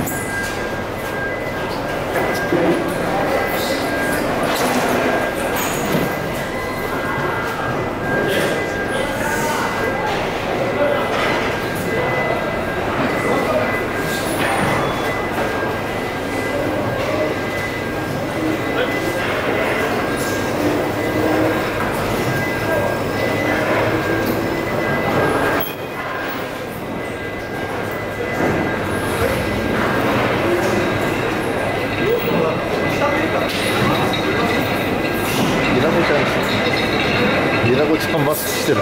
you ちゃんマスしてる。